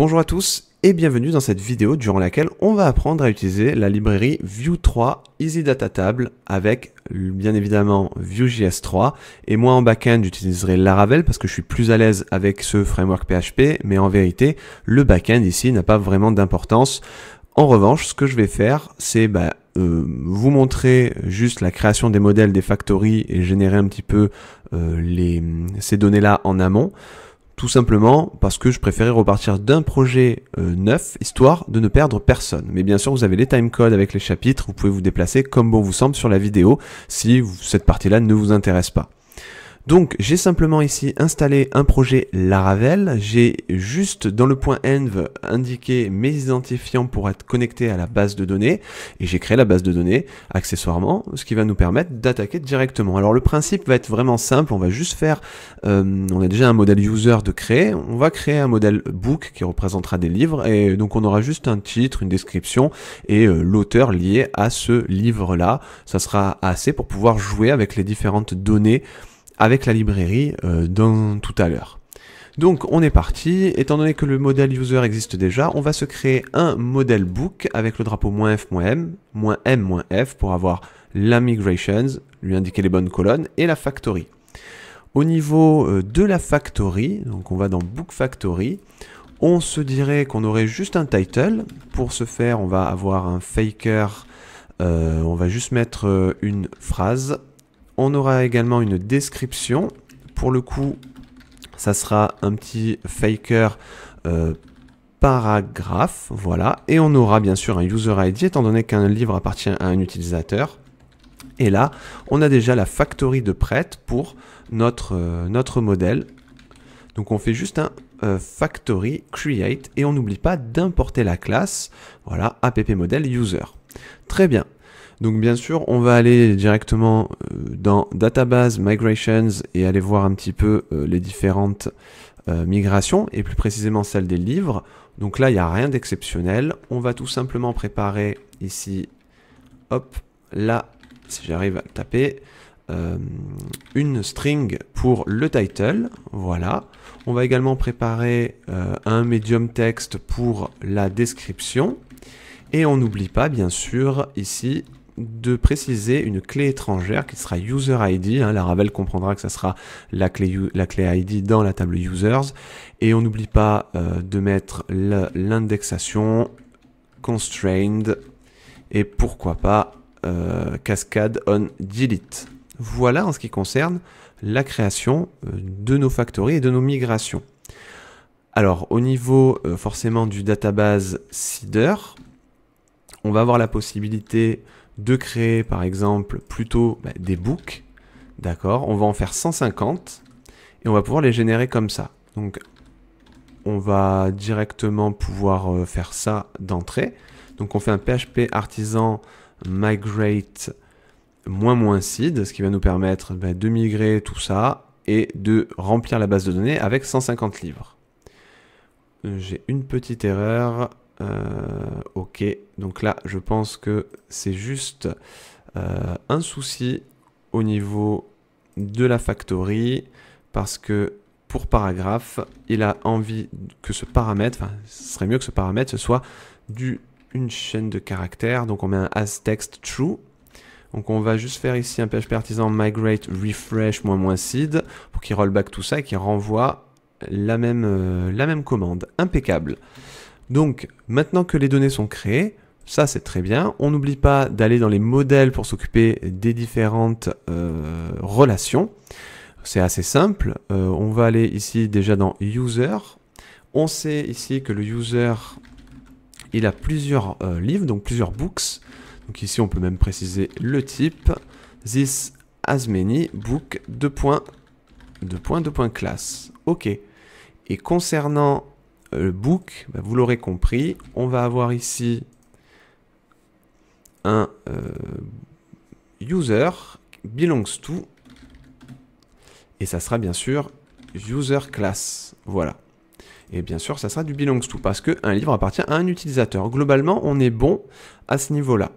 Bonjour à tous et bienvenue dans cette vidéo durant laquelle on va apprendre à utiliser la librairie Vue 3 Easy Data Table avec bien évidemment Vue.js 3 et moi en backend j'utiliserai Laravel parce que je suis plus à l'aise avec ce framework PHP mais en vérité le backend ici n'a pas vraiment d'importance. En revanche ce que je vais faire c'est bah, euh, vous montrer juste la création des modèles des factories et générer un petit peu euh, ces données là en amont. Tout simplement parce que je préférais repartir d'un projet euh, neuf, histoire de ne perdre personne. Mais bien sûr, vous avez les timecodes avec les chapitres, vous pouvez vous déplacer comme bon vous semble sur la vidéo si cette partie-là ne vous intéresse pas. Donc j'ai simplement ici installé un projet Laravel, j'ai juste dans le point env indiqué mes identifiants pour être connecté à la base de données, et j'ai créé la base de données accessoirement, ce qui va nous permettre d'attaquer directement. Alors le principe va être vraiment simple, on va juste faire, euh, on a déjà un modèle user de créer, on va créer un modèle book qui représentera des livres, et donc on aura juste un titre, une description, et euh, l'auteur lié à ce livre-là, ça sera assez pour pouvoir jouer avec les différentes données avec la librairie euh, dans, tout à l'heure. Donc on est parti, étant donné que le modèle user existe déjà, on va se créer un modèle book avec le drapeau "-f", "-m", "-m", "-f" pour avoir la migrations, lui indiquer les bonnes colonnes, et la factory. Au niveau euh, de la factory, donc on va dans book factory, on se dirait qu'on aurait juste un title. Pour ce faire, on va avoir un faker, euh, on va juste mettre une phrase on aura également une description. Pour le coup, ça sera un petit faker euh, paragraphe, voilà. Et on aura bien sûr un user ID, étant donné qu'un livre appartient à un utilisateur. Et là, on a déjà la factory de prête pour notre, euh, notre modèle. Donc on fait juste un euh, factory create et on n'oublie pas d'importer la classe, voilà, app model user. Très bien. Donc bien sûr, on va aller directement euh, dans Database Migrations et aller voir un petit peu euh, les différentes euh, migrations et plus précisément celle des livres. Donc là, il n'y a rien d'exceptionnel. On va tout simplement préparer ici, hop, là, si j'arrive à taper, une string pour le title. Voilà. On va également préparer un medium text pour la description. Et on n'oublie pas, bien sûr, ici, de préciser une clé étrangère qui sera user ID. Hein, la Ravel comprendra que ça sera la clé, la clé ID dans la table users. Et on n'oublie pas euh, de mettre l'indexation constrained et pourquoi pas euh, cascade on delete. Voilà en ce qui concerne la création euh, de nos factories et de nos migrations. Alors au niveau forcément du database seeder, on va avoir la possibilité de créer par exemple plutôt bah, des books. D'accord On va en faire 150 et on va pouvoir les générer comme ça. Donc on va directement pouvoir euh, faire ça d'entrée. Donc on fait un PHP artisan migrate moins seed, ce qui va nous permettre bah, de migrer tout ça et de remplir la base de données avec 150 livres. J'ai une petite erreur. Euh, ok, donc là, je pense que c'est juste euh, un souci au niveau de la factory parce que pour paragraphe, il a envie que ce paramètre, enfin, ce serait mieux que ce paramètre ce soit du, une chaîne de caractères. Donc on met un as text true. Donc on va juste faire ici un PHP artisan migrate refresh moins moins seed pour qu'il rollback tout ça et qu'il renvoie la même, euh, la même commande. Impeccable. Donc maintenant que les données sont créées, ça c'est très bien. On n'oublie pas d'aller dans les modèles pour s'occuper des différentes euh, relations. C'est assez simple. Euh, on va aller ici déjà dans User. On sait ici que le user, il a plusieurs euh, livres, donc plusieurs books. Donc ici on peut même préciser le type. This as many book 2 points, 2 points, 2 points class. Ok. Et concernant le book, bah, vous l'aurez compris, on va avoir ici un euh, user belongs to et ça sera bien sûr user class. Voilà. Et bien sûr, ça sera du belongs to parce qu'un livre appartient à un utilisateur. Globalement, on est bon à ce niveau-là.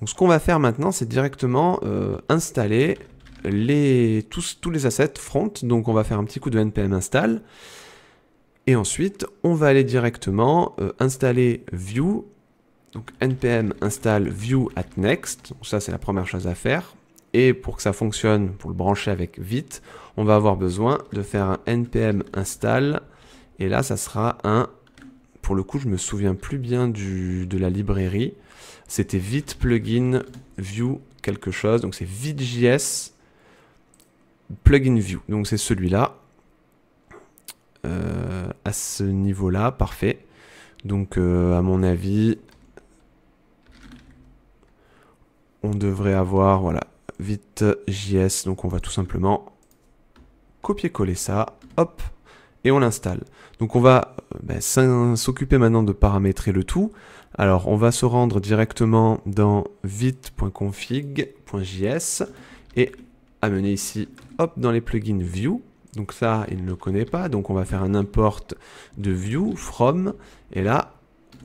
Donc ce qu'on va faire maintenant, c'est directement euh, installer les, tous, tous les assets front. Donc on va faire un petit coup de npm install. Et ensuite, on va aller directement euh, installer Vue. Donc npm install Vue at next. Donc ça, c'est la première chose à faire. Et pour que ça fonctionne, pour le brancher avec vite, on va avoir besoin de faire un npm install. Et là, ça sera un... Pour le coup, je me souviens plus bien du, de la librairie. C'était vite plugin view quelque chose. Donc c'est vite.js plugin view. Donc c'est celui-là. Euh, à ce niveau-là, parfait. Donc euh, à mon avis, on devrait avoir, voilà, vite.js. Donc on va tout simplement copier-coller ça, hop, et on l'installe. Donc on va euh, ben, s'occuper maintenant de paramétrer le tout. Alors on va se rendre directement dans vite.config.js et amener ici, hop, dans les plugins View. Donc ça, il ne le connaît pas, donc on va faire un import de View from, et là,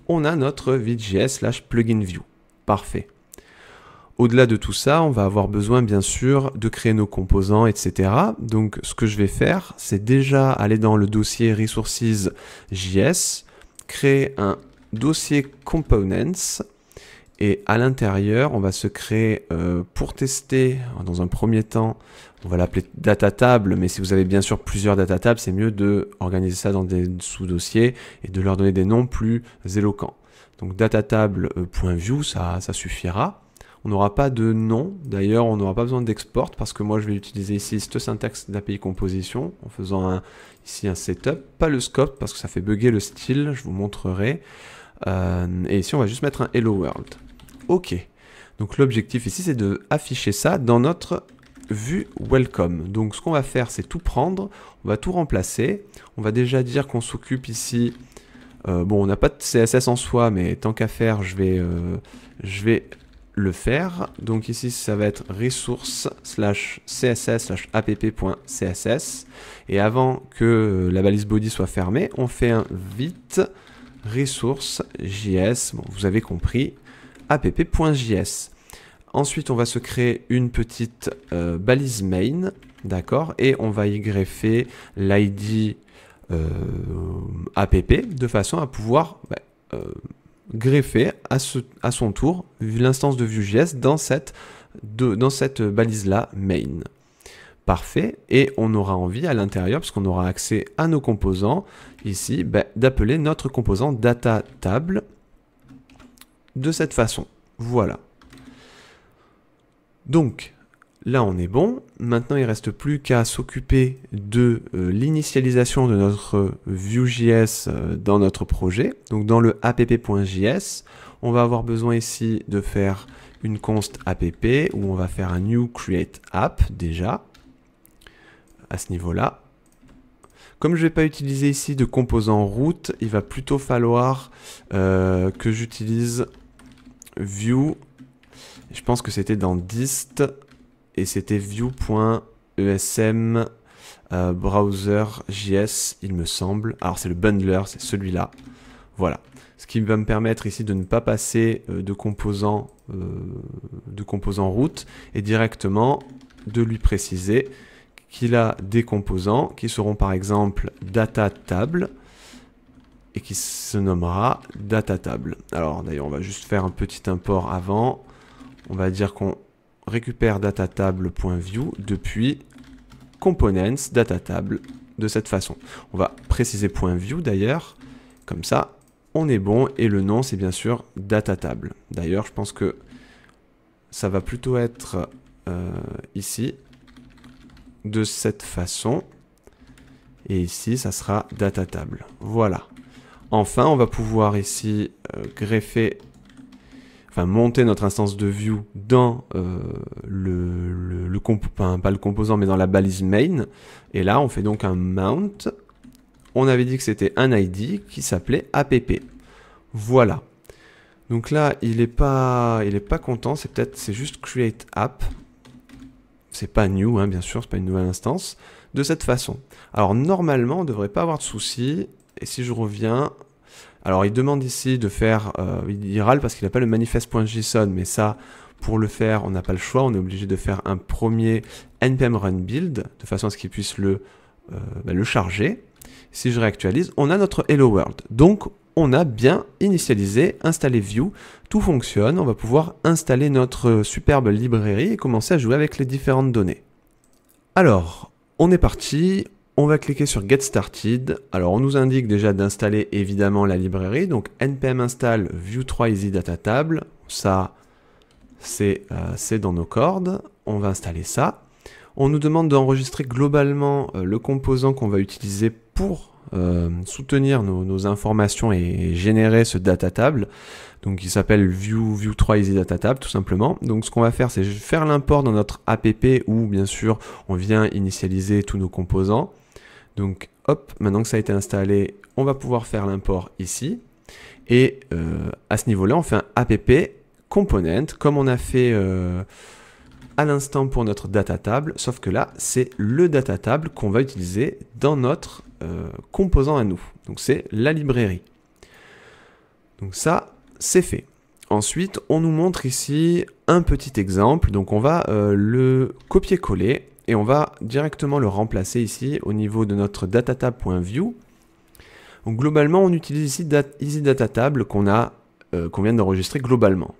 on a notre vite.js slash plugin View. Parfait. Au-delà de tout ça, on va avoir besoin bien sûr de créer nos composants, etc. Donc ce que je vais faire, c'est déjà aller dans le dossier resources.js, créer un dossier components, et à l'intérieur, on va se créer euh, pour tester, dans un premier temps, on va l'appeler data table, mais si vous avez bien sûr plusieurs data tables, c'est mieux de organiser ça dans des sous-dossiers et de leur donner des noms plus éloquents. Donc datatable.view, ça, ça suffira. On n'aura pas de nom, d'ailleurs on n'aura pas besoin d'export parce que moi je vais utiliser ici ce syntaxe d'API composition en faisant un, ici un setup, pas le scope parce que ça fait bugger le style, je vous montrerai. Euh, et ici on va juste mettre un hello world. Ok, donc l'objectif ici c'est de afficher ça dans notre vue welcome. Donc ce qu'on va faire c'est tout prendre, on va tout remplacer, on va déjà dire qu'on s'occupe ici euh, bon, on n'a pas de CSS en soi, mais tant qu'à faire, je vais, euh, je vais le faire. Donc ici, ça va être resource slash css slash app.css. Et avant que la balise body soit fermée, on fait un vite resource js. Bon, vous avez compris, app.js. Ensuite, on va se créer une petite euh, balise main, d'accord Et on va y greffer l'id euh, app de façon à pouvoir bah, euh, greffer à, son tour l'instance de Vue.js dans cette, dans cette balise-là main. Parfait. Et on aura envie à l'intérieur, puisqu'on aura accès à nos composants, ici, ben, d'appeler notre composant data table de cette façon. Voilà. Donc, Là, on est bon. Maintenant, il ne reste plus qu'à s'occuper de euh, l'initialisation de notre Vue.js euh, dans notre projet. Donc, dans le app.js, on va avoir besoin ici de faire une const app où on va faire un new create app déjà à ce niveau-là. Comme je ne vais pas utiliser ici de composant route, il va plutôt falloir euh, que j'utilise Vue. Je pense que c'était dans dist et c'était view.esm euh, browser.js, il me semble. Alors c'est le bundler, c'est celui-là. Voilà. Ce qui va me permettre ici de ne pas passer euh, de composants euh, de composants route et directement de lui préciser qu'il a des composants qui seront par exemple data table et qui se nommera data table. Alors d'ailleurs on va juste faire un petit import avant. On va dire qu'on récupère datatable.view depuis components datatable de cette façon. On va préciser .view d'ailleurs, comme ça on est bon et le nom c'est bien sûr datatable. D'ailleurs je pense que ça va plutôt être euh, ici de cette façon et ici ça sera datatable. Voilà. Enfin on va pouvoir ici euh, greffer enfin monter notre instance de view dans euh, le, le, pas le composant mais dans la balise main. Et là on fait donc un mount. On avait dit que c'était un ID qui s'appelait app voilà. Donc là il est pas il pas content. C'est peut-être c'est juste create app. C'est pas new hein, bien sûr. C'est pas une nouvelle instance. De cette façon. Alors normalement on devrait pas avoir de soucis et si je reviens alors il demande ici de faire, euh, il râle parce qu'il n'a pas le manifest.json, mais ça, pour le faire, on n'a pas le choix, on est obligé de faire un premier npm run build, de façon à ce qu'il puisse le, euh, bah, le charger. Si je réactualise, on a notre Hello World. Donc on a bien initialisé, installé View, tout fonctionne, on va pouvoir installer notre superbe librairie et commencer à jouer avec les différentes données. Alors, on est parti, on va cliquer sur Get Started. Alors on nous indique déjà d'installer évidemment la librairie, donc npm install view3 easy data ça c'est euh, dans nos cordes, on va installer ça. On nous demande d'enregistrer globalement euh, le composant qu'on va utiliser pour euh, soutenir nos, informations et, générer ce data table. Donc il s'appelle view, view 3 easy tout simplement. Donc ce qu'on va faire c'est faire l'import dans notre app où bien sûr on vient initialiser tous nos composants. Donc hop, maintenant que ça a été installé, on va pouvoir faire l'import ici. Et euh, à ce niveau-là, on fait un app component comme on a fait euh, à l'instant pour notre data table, sauf que là, c'est le data table qu'on va utiliser dans notre euh, composant à nous. Donc c'est la librairie. Donc ça, c'est fait. Ensuite, on nous montre ici un petit exemple. Donc on va le copier-coller et on va directement le remplacer ici au niveau de notre datatable.view. Donc globalement, on utilise ici EasyDataTable qu'on a euh, qu'on vient d'enregistrer globalement.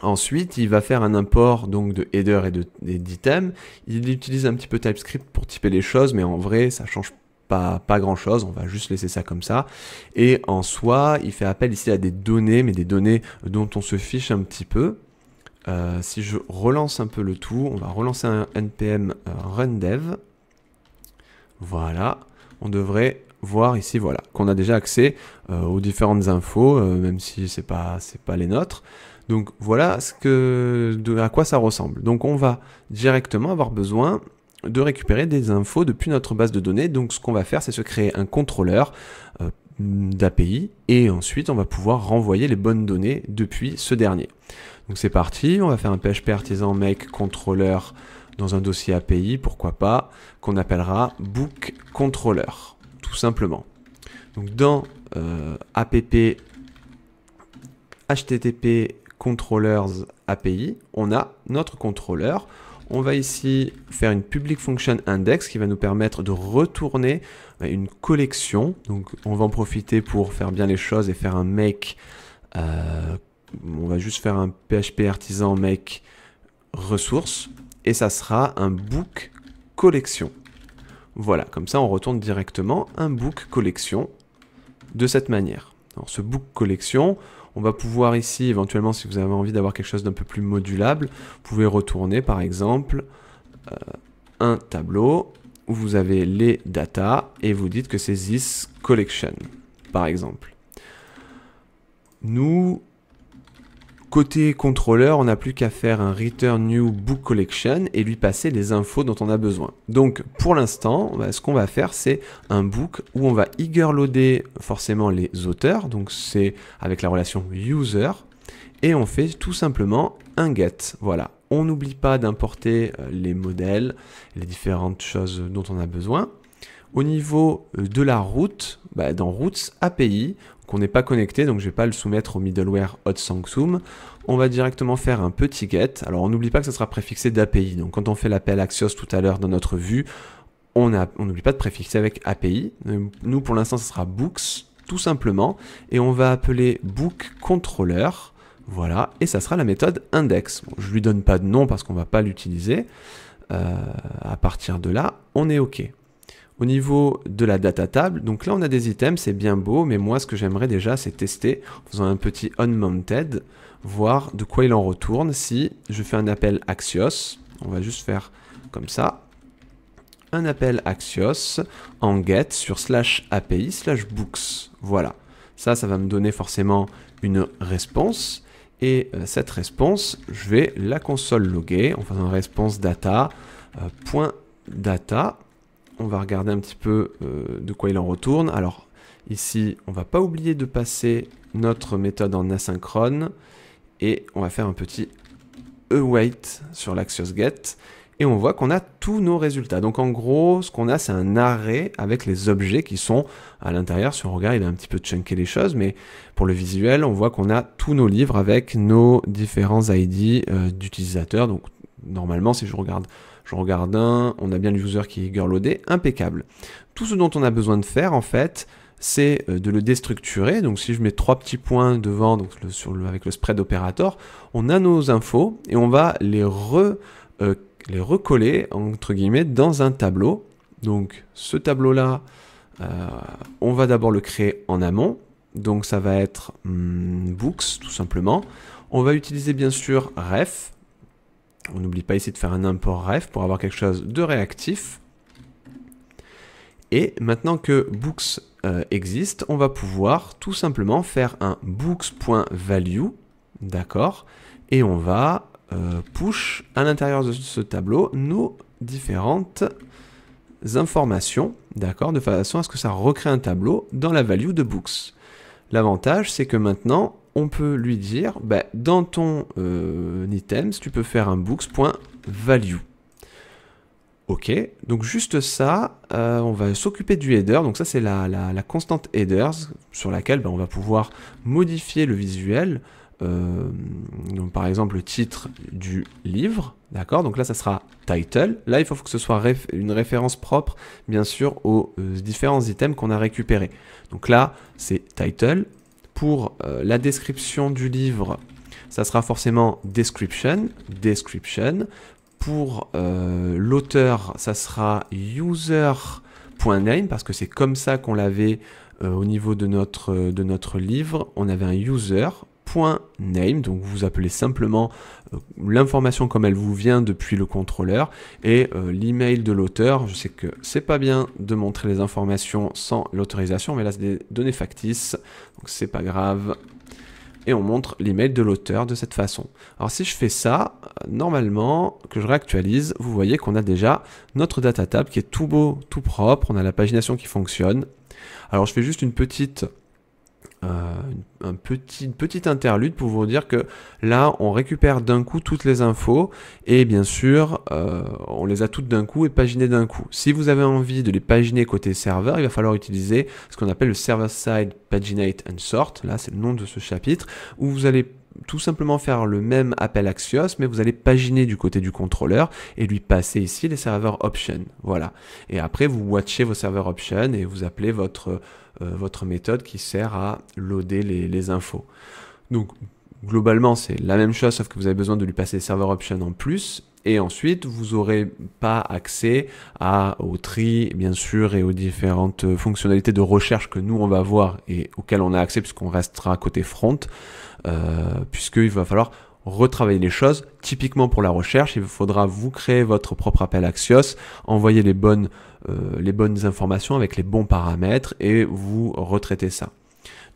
Ensuite, il va faire un import donc de header et d'items. Il utilise un petit peu TypeScript pour typer les choses, mais en vrai, ça change pas, pas grand chose. On va juste laisser ça comme ça. Et en soi, il fait appel ici à des données, mais des données dont on se fiche un petit peu. Euh, si je relance un peu le tout, on va relancer un npm euh, rundev. Voilà. On devrait voir ici, voilà, qu'on a déjà accès euh, aux différentes infos, même si c'est pas, pas les nôtres. Donc voilà ce que, à quoi ça ressemble. Donc on va directement avoir besoin de récupérer des infos depuis notre base de données. Donc ce qu'on va faire, c'est se créer un contrôleur d'API et ensuite on va pouvoir renvoyer les bonnes données depuis ce dernier. Donc c'est parti, on va faire un PHP artisan make controller dans un dossier API, pourquoi pas, qu'on appellera book controller, tout simplement. Donc dans euh, app http controllers API, on a notre contrôleur. On va ici faire une public function index qui va nous permettre de retourner bah, une collection. Donc on va en profiter pour faire bien les choses et faire un make. Euh, on va juste faire un PHP artisan make ressources et ça sera un book collection. Voilà, comme ça on retourne directement un book collection de cette manière. Alors ce book collection, on va pouvoir ici, éventuellement, si vous avez envie d'avoir quelque chose d'un peu plus modulable, vous pouvez retourner, par exemple, euh, un tableau où vous avez les data et vous dites que c'est this collection, par exemple. Nous, Côté contrôleur, on n'a plus qu'à faire un return new book collection et lui passer les infos dont on a besoin. Donc pour l'instant, ce qu'on va faire, c'est un book où on va eager loader forcément les auteurs, donc c'est avec la relation user, et on fait tout simplement un get. Voilà. On n'oublie pas d'importer euh, les modèles, les différentes choses dont on a besoin. Au niveau euh, de la route, bah, dans Routes API, qu'on n'est pas connecté, donc je ne vais pas le soumettre au middleware hotSangsum. On va directement faire un petit get. Alors on n'oublie pas que ça sera préfixé d'API. Donc quand on fait l'appel Axios tout à l'heure dans notre vue, on n'oublie pas de préfixer avec API. Nous pour l'instant ce sera books tout simplement. Et on va appeler book controller. Voilà, et ça sera la méthode index. Je je lui donne pas de nom parce qu'on va pas l'utiliser. Euh, à partir de là, on est OK. Au niveau de la data table, donc là on a des items, c'est bien beau, mais moi ce que j'aimerais déjà c'est tester en faisant un petit unmounted, voir de quoi il en retourne si je fais un appel Axios, on va juste faire comme ça, un appel Axios en get sur slash API slash books. Voilà, ça, ça va me donner forcément une réponse. Et euh, cette réponse, je vais la console loguer en faisant réponse data, euh, on va regarder un petit peu euh, de quoi il en retourne. Alors ici, on va pas oublier de passer notre méthode en asynchrone et on va faire un petit await sur l'Axios get et on voit qu'on a tous nos résultats. Donc en gros, ce qu'on a, c'est un arrêt avec les objets qui sont à l'intérieur. Si on regarde, il a un petit peu chunké les choses, mais pour le visuel, on voit qu'on a tous nos livres avec nos différents ID euh, d'utilisateurs. Donc normalement, si je regarde je regarde un, on a bien le user qui est girloadé, impeccable. Tout ce dont on a besoin de faire en fait, c'est euh, de le déstructurer. Donc si je mets trois petits points devant donc avec le spread opérateur, on a nos infos et on va les, euh, les recoller entre guillemets dans un tableau. Donc ce tableau-là, euh, on va d'abord le créer en amont. Donc ça va être hmm, books tout simplement. On va utiliser bien sûr ref. On n'oublie pas ici de faire un import ref pour avoir quelque chose de réactif. Et maintenant que books euh, existe, on va pouvoir tout simplement faire un books.value, d'accord Et on va euh, push à l'intérieur de ce tableau nos différentes informations, d'accord De façon à ce que ça recrée un tableau dans la value de books. L'avantage, c'est que maintenant, on peut lui dire, bah, dans ton euh, items, tu peux faire un books.value. Ok, donc juste ça, euh, on va s'occuper du header. Donc ça, c'est la, constante headers sur laquelle ben, on va pouvoir modifier le visuel. Euh, donc par exemple le titre du livre, d'accord? Donc là, ça sera title. Là, il faut que ce soit une référence propre, bien sûr, aux différents items qu'on a récupérés. Donc là, c'est title. Pour la description du livre, ça sera forcément description, description. Pour euh, l'auteur, ça sera user.name parce que c'est comme ça qu'on l'avait euh, au niveau de notre, de notre livre. On avait un user.name, donc vous appelez simplement euh, l'information comme elle vous vient depuis le contrôleur et l'email de l'auteur. Je sais que c'est pas bien de montrer les informations sans l'autorisation, mais là c'est des données factices, donc c'est pas grave et on montre l'email de l'auteur de cette façon. Alors si je fais ça, normalement, que je réactualise, vous voyez qu'on a déjà notre data tab qui est tout beau, tout propre, on a la pagination qui fonctionne. Alors je fais juste une petite euh, un petit, une petite interlude pour vous dire que là, on récupère d'un coup toutes les infos et bien sûr, euh, on les a toutes d'un coup et paginées d'un coup. Si vous avez envie de les paginer côté serveur, il va falloir utiliser ce qu'on appelle le server-side paginate and sort. Là, c'est le nom de ce chapitre où vous allez tout simplement faire le même appel Axios, mais vous allez paginer du côté du contrôleur et lui passer ici les serveurs options. Voilà. Et après, vous watchez vos serveurs options et vous appelez votre euh, votre méthode qui sert à loader les, infos. Donc globalement c'est la même chose sauf que vous avez besoin de lui passer server option en plus et ensuite vous n'aurez pas accès à, au tri bien sûr et aux différentes fonctionnalités de recherche que nous on va voir et auxquelles on a accès puisqu'on restera côté front euh, puisqu'il va falloir retravailler les choses. Typiquement pour la recherche, il faudra vous créer votre propre appel Axios, envoyer les bonnes, euh, les bonnes informations avec les bons paramètres et vous retraitez ça.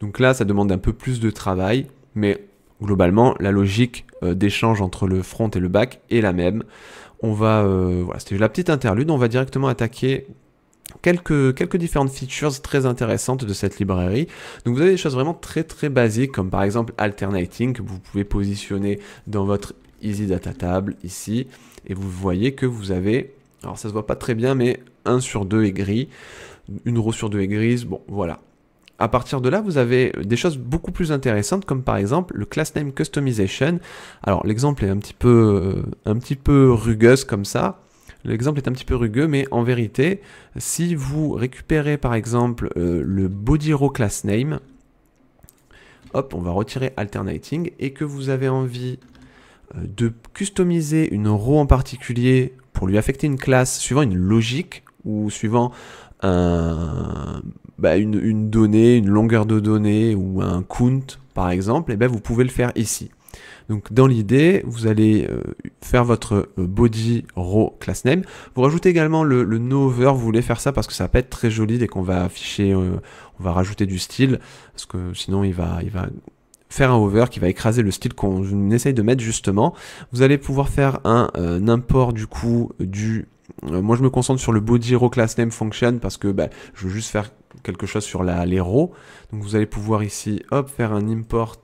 Donc là, ça demande un peu plus de travail, mais globalement, la logique euh, d'échange entre le front et le back est la même. On va, euh, voilà, c'était la petite interlude, on va directement attaquer quelques, quelques différentes features très intéressantes de cette librairie. Donc vous avez des choses vraiment très très basiques comme par exemple alternating que vous pouvez positionner dans votre Easy Data Table ici et vous voyez que vous avez, alors ça se voit pas très bien mais 1 sur 2 est gris, une row sur 2 est grise, bon voilà. À partir de là, vous avez des choses beaucoup plus intéressantes, comme par exemple le class name customization. Alors l'exemple est un petit peu, un petit peu rugueuse comme ça, L'exemple est un petit peu rugueux, mais en vérité, si vous récupérez par exemple euh, le body row class name, hop, on va retirer alternating, et que vous avez envie euh, de customiser une row en particulier pour lui affecter une classe suivant une logique ou suivant un, bah, une, donnée, une longueur de donnée ou un count par exemple, et eh ben vous pouvez le faire ici. Donc dans l'idée, vous allez euh, faire votre euh, body row class name. Vous rajoutez également le, le no over, vous voulez faire ça parce que ça va pas être très joli dès qu'on va afficher, euh, on va rajouter du style, parce que sinon il va, il va faire un over qui va écraser le style qu'on essaye de mettre justement. Vous allez pouvoir faire un, import du coup du... moi je me concentre sur le body row class name function parce que bah, je veux juste faire quelque chose sur les rows. Donc vous allez pouvoir ici, hop, faire un import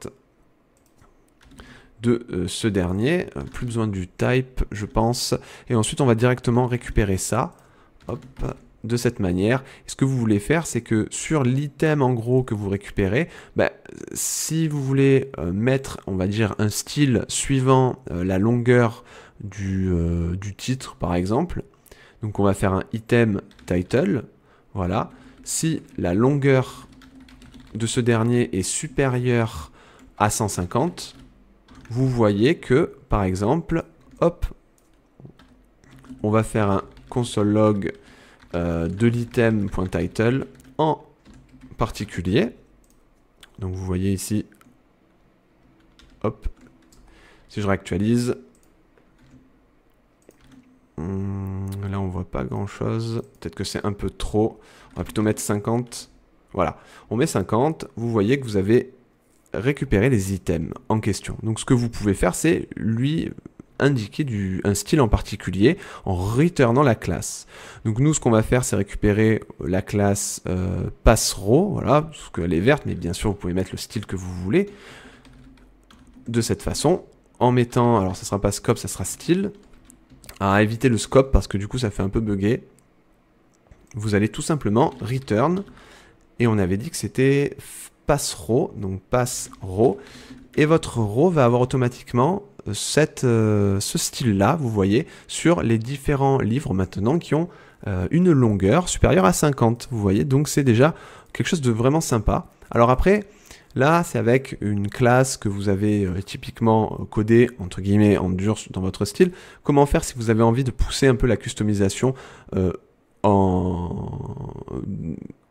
de euh, ce dernier. Euh, plus besoin du type, je pense. Et ensuite, on va directement récupérer ça. De cette manière. ce que vous voulez faire, c'est que sur l'item en gros que vous récupérez, bah, si vous voulez euh, mettre, on va dire, un style suivant la longueur du titre par exemple. Donc on va faire un item title. Voilà. Si la longueur de ce dernier est supérieure à 150, vous voyez que, par exemple, hop, on va faire un console log euh, de l'item.title en particulier. Donc vous voyez ici, hop, si je réactualise, là on voit pas grand chose, peut-être que c'est un peu trop, on va plutôt mettre 50, voilà, on met 50, vous voyez que vous avez récupéré les items en question. Donc ce que vous pouvez faire, c'est lui indiquer un style en particulier en returnant la classe. Donc nous, ce qu'on va faire, c'est récupérer la classe euh, passRow, voilà, parce qu'elle est verte, mais bien sûr, vous pouvez mettre le style que vous voulez. De cette façon, en mettant, alors ça sera pas scope, ça sera style, à éviter le scope parce que du coup, ça fait un peu bugger. Vous allez tout simplement return, et on avait dit que c'était passRow, donc passRow, et votre row va avoir automatiquement cette, euh, ce style-là, vous voyez, sur les différents livres maintenant qui ont euh, une longueur supérieure à 50. Vous voyez, donc c'est déjà quelque chose de vraiment sympa. Alors après, là, c'est avec une classe que vous avez euh, typiquement codée, entre guillemets, en dur dans votre style. Comment faire si vous avez envie de pousser un peu la customisation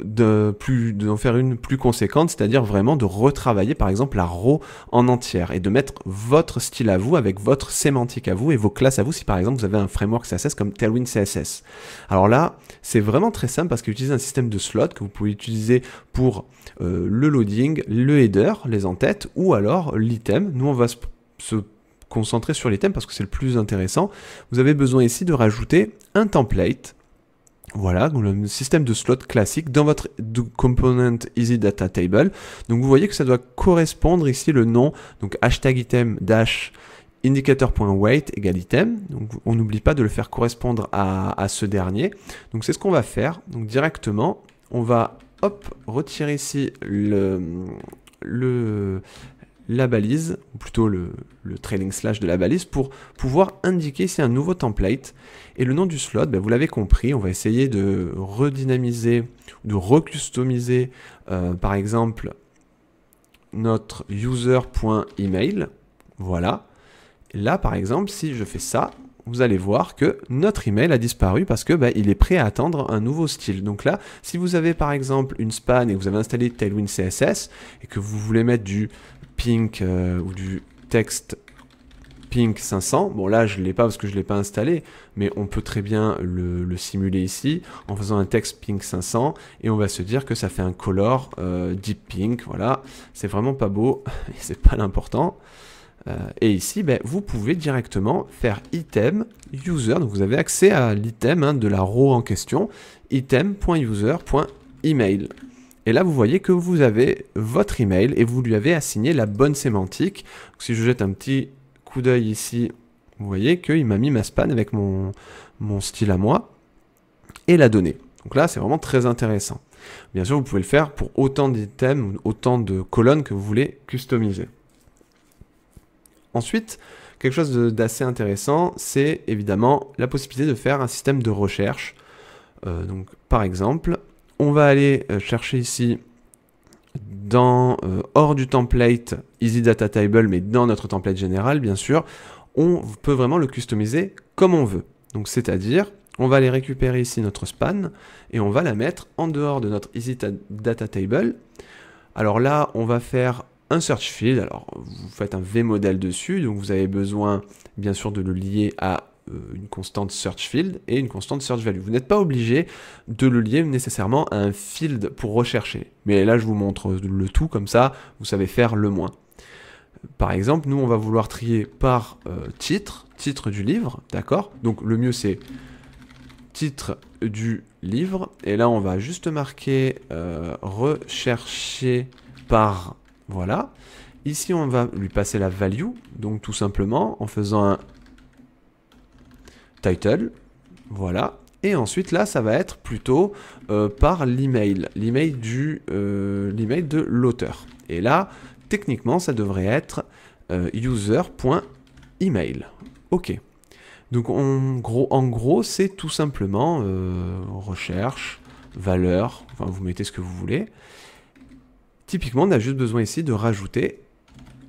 de plus d'en faire une plus conséquente, c'est-à-dire vraiment de retravailler par exemple la row en entière et de mettre votre style à vous avec votre sémantique à vous et vos classes à vous si par exemple vous avez un framework CSS comme Tailwind CSS. Alors là, c'est vraiment très simple parce qu'il utilise un système de slot que vous pouvez utiliser pour euh, le loading, le header, les en-têtes ou alors l'item. Nous on va se concentrer sur l'item parce que c'est le plus intéressant. Vous avez besoin ici de rajouter un template voilà, le système de slot classique dans votre component easy data table. Donc vous voyez que ça doit correspondre ici le nom, donc hashtag item dash indicator.weight égale item. Donc on n'oublie pas de le faire correspondre à, ce dernier. Donc c'est ce qu'on va faire. Donc directement, on va hop, retirer ici le, la balise, ou plutôt le, trailing slash de la balise, pour pouvoir indiquer ici un nouveau template. Et le nom du slot, ben, vous l'avez compris, on va essayer de redynamiser, de recustomiser, euh, par exemple, notre user.email. Voilà. là, par exemple, si je fais ça, vous allez voir que notre email a disparu parce que ben, il est prêt à attendre un nouveau style. Donc là, si vous avez par exemple une span et que vous avez installé Tailwind CSS et que vous voulez mettre du pink euh, ou du texte pink 500. Bon là je ne l'ai pas parce que je ne l'ai pas installé, mais on peut très bien le, simuler ici en faisant un texte pink 500 et on va se dire que ça fait un color euh, deep pink. Voilà, c'est vraiment pas beau c'est pas l'important. Euh, et ici, ben, vous pouvez directement faire item user. Donc vous avez accès à l'item hein, de la row en question, item.user.email. Et là, vous voyez que vous avez votre email et vous lui avez assigné la bonne sémantique. si je jette un petit coup d'œil ici, vous voyez qu'il m'a mis ma span avec mon, style à moi et la donnée. Donc là, c'est vraiment très intéressant. Bien sûr, vous pouvez le faire pour autant d'items, autant de colonnes que vous voulez customiser. Ensuite, quelque chose d'assez intéressant, c'est évidemment la possibilité de faire un système de recherche. Euh, donc, par exemple, on va aller euh, chercher ici dans euh, hors du template Easy Data Table, mais dans notre template général, bien sûr, on peut vraiment le customiser comme on veut. Donc, c'est-à-dire, on va aller récupérer ici notre span et on va la mettre en dehors de notre Easy Data Table. Alors là, on va faire un search field. Alors, vous faites un vmodel dessus, donc vous avez besoin, bien sûr, de le lier à une constante search field et une constante search value. Vous n'êtes pas obligé de le lier nécessairement à un field pour rechercher. Mais là, je vous montre le tout comme ça, vous savez faire le moins. Par exemple, nous, on va vouloir trier par euh, titre, titre du livre, d'accord? Donc le mieux, c'est titre du livre. Et là, on va juste marquer euh, rechercher par, voilà. Ici, on va lui passer la value, donc tout simplement en faisant un title, voilà. Et ensuite là, ça va être plutôt euh, par l'email, l'email du euh, l'email de l'auteur. Et là, techniquement, ça devrait être euh, user.email. Ok. Donc en gros, c'est tout simplement recherche, valeur, enfin vous mettez ce que vous voulez. Typiquement, on a juste besoin ici de rajouter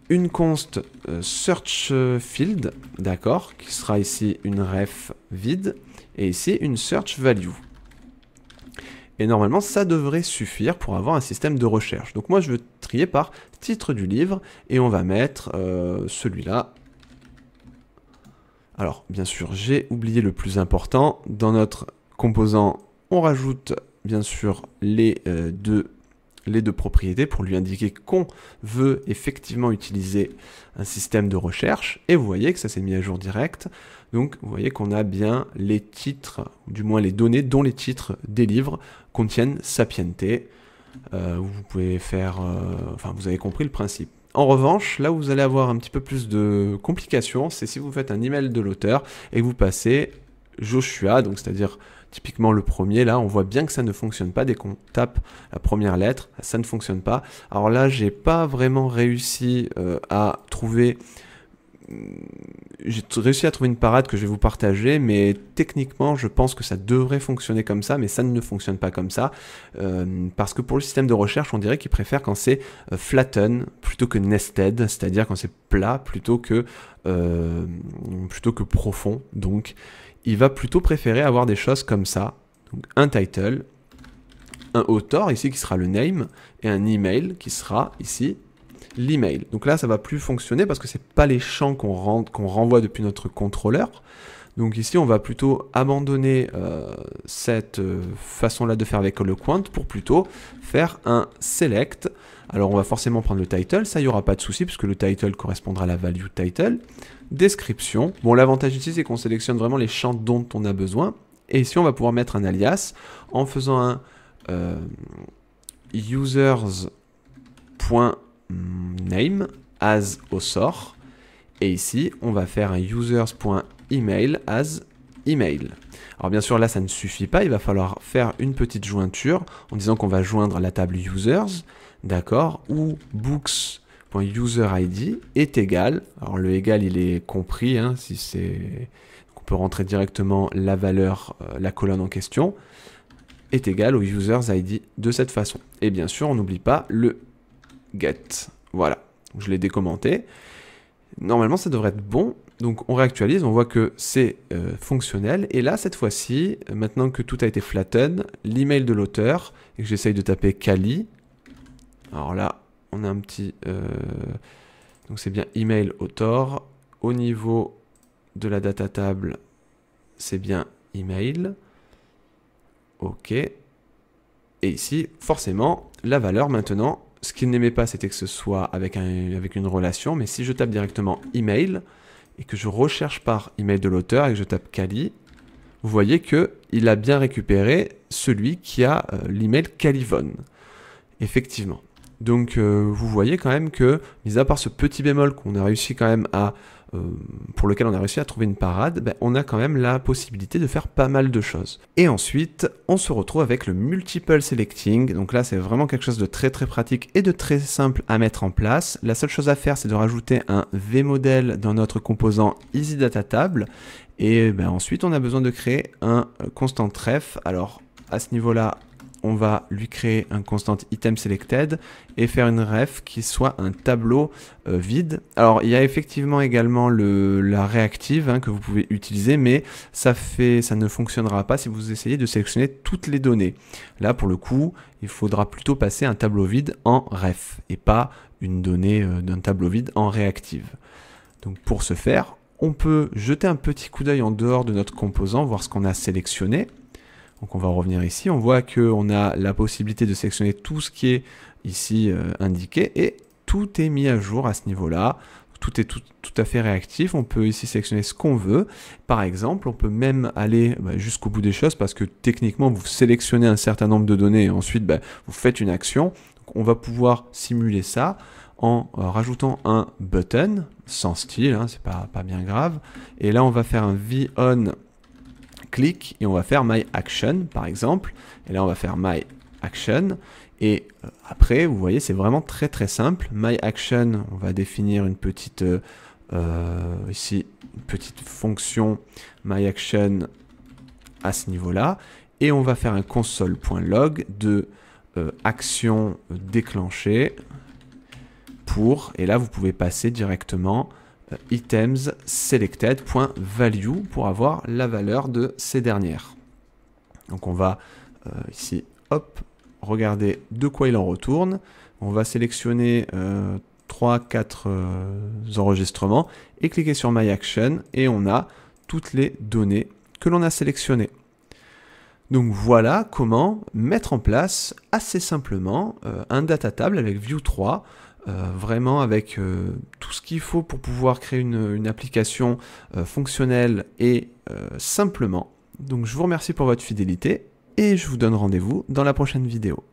une const euh, search field, d'accord, qui sera ici une ref vide, et ici une search value. Et normalement, ça devrait suffire pour avoir un système de recherche. Donc moi, je veux trier par titre du livre, et on va mettre euh, celui-là. Alors, bien sûr, j'ai oublié le plus important. Dans notre composant, on rajoute bien sûr les euh, deux les deux propriétés pour lui indiquer qu'on veut effectivement utiliser un système de recherche. Et vous voyez que ça s'est mis à jour direct. Donc vous voyez qu'on a bien les titres, du moins les données dont les titres des livres contiennent Sapienté. Euh, vous pouvez faire... Euh, enfin, vous avez compris le principe. En revanche, là vous allez avoir un petit peu plus de complications, c'est si vous faites un email de l'auteur et que vous passez Joshua, donc c'est-à-dire Typiquement le premier, là, on voit bien que ça ne fonctionne pas. Dès qu'on tape la première lettre, ça ne fonctionne pas. Alors là, j'ai pas vraiment réussi euh, à trouver... J'ai réussi à trouver une parade que je vais vous partager, mais techniquement, je pense que ça devrait fonctionner comme ça, mais ça ne fonctionne pas comme ça. Euh, parce que pour le système de recherche, on dirait qu'il préfère quand c'est euh, flatten plutôt que nested, c'est-à-dire quand c'est plat plutôt que, plutôt que profond. Donc, il va plutôt préférer avoir des choses comme ça. Un title, un author ici qui sera le name, et un email qui sera ici l'email. Donc là, ça va plus fonctionner parce que c'est pas les champs qu'on renvoie depuis notre contrôleur. Donc ici, on va plutôt abandonner euh, cette euh, façon-là de faire avec le quant pour plutôt faire un select. Alors on va forcément prendre le title, ça il n'y aura pas de souci puisque le title correspondra à la value title description. Bon, l'avantage ici, c'est qu'on sélectionne vraiment les champs dont on a besoin. Et ici, on va pouvoir mettre un alias en faisant un euh, users.name as au sort. Et ici, on va faire un users.email as email. Alors bien sûr, là, ça ne suffit pas. Il va falloir faire une petite jointure en disant qu'on va joindre la table users, d'accord, ou books .userID est égal, alors le égal il est compris, hein, si c'est, on peut rentrer directement la valeur, euh, la colonne en question, est égal au user'id de cette façon. Et bien sûr, on n'oublie pas le get. Voilà, je l'ai décommenté. Normalement, ça devrait être bon. Donc on réactualise, on voit que c'est euh, fonctionnel. Et là, cette fois-ci, maintenant que tout a été flattened, l'email de l'auteur, et que j'essaye de taper Kali, alors là, on a un petit... Euh, donc c'est bien email author. Au niveau de la data table, c'est bien email. OK. Et ici, forcément, la valeur maintenant, ce qu'il n'aimait pas, c'était que ce soit avec, un, avec une relation, mais si je tape directement email et que je recherche par email de l'auteur et que je tape Kali, vous voyez que il a bien récupéré celui qui a euh, l'email Calivon. Effectivement. Donc euh, vous voyez quand même que, mis à part ce petit bémol qu'on a réussi quand même à, euh, pour lequel on a réussi à trouver une parade, ben, on a quand même la possibilité de faire pas mal de choses. Et ensuite, on se retrouve avec le multiple selecting. Donc là, c'est vraiment quelque chose de très très pratique et de très simple à mettre en place. La seule chose à faire, c'est de rajouter un vmodel dans notre composant EasyDataTable. Et ben, ensuite, on a besoin de créer un constant ref. Alors à ce niveau-là, on va lui créer un constant item selected et faire une ref qui soit un tableau euh, vide. Alors il y a effectivement également le, la réactive hein, que vous pouvez utiliser, mais ça, fait, ça ne fonctionnera pas si vous essayez de sélectionner toutes les données. Là pour le coup, il faudra plutôt passer un tableau vide en ref et pas une donnée euh, d'un tableau vide en réactive. Donc pour ce faire, on peut jeter un petit coup d'œil en dehors de notre composant, voir ce qu'on a sélectionné. Donc on va revenir ici, on voit qu'on a la possibilité de sélectionner tout ce qui est ici euh, indiqué et tout est mis à jour à ce niveau-là. Tout est tout, à fait réactif, on peut ici sélectionner ce qu'on veut. Par exemple, on peut même aller bah, jusqu'au bout des choses parce que techniquement, vous sélectionnez un certain nombre de données et ensuite bah, vous faites une action. on va pouvoir simuler ça en euh, rajoutant un button sans style, hein, c'est pas, pas bien grave. Et là, on va faire un v-on clic et on va faire my action par exemple. Et là on va faire my action. Et euh, après, vous voyez, c'est vraiment très très simple. My action, on va définir une petite, euh, euh, ici une petite fonction myAction à ce niveau-là. Et on va faire un console.log de action déclenchée pour, et là vous pouvez passer directement items selected.value pour avoir la valeur de ces dernières. Donc on va ici, hop, regarder de quoi il en retourne. On va sélectionner 3-4 euh, enregistrements et cliquer sur My Action et on a toutes les données que l'on a sélectionnées. Donc voilà comment mettre en place assez simplement euh, un data table avec View 3, euh, vraiment avec tout ce qu'il faut pour pouvoir créer une application fonctionnelle et simplement. Donc je vous remercie pour votre fidélité et je vous donne rendez-vous dans la prochaine vidéo.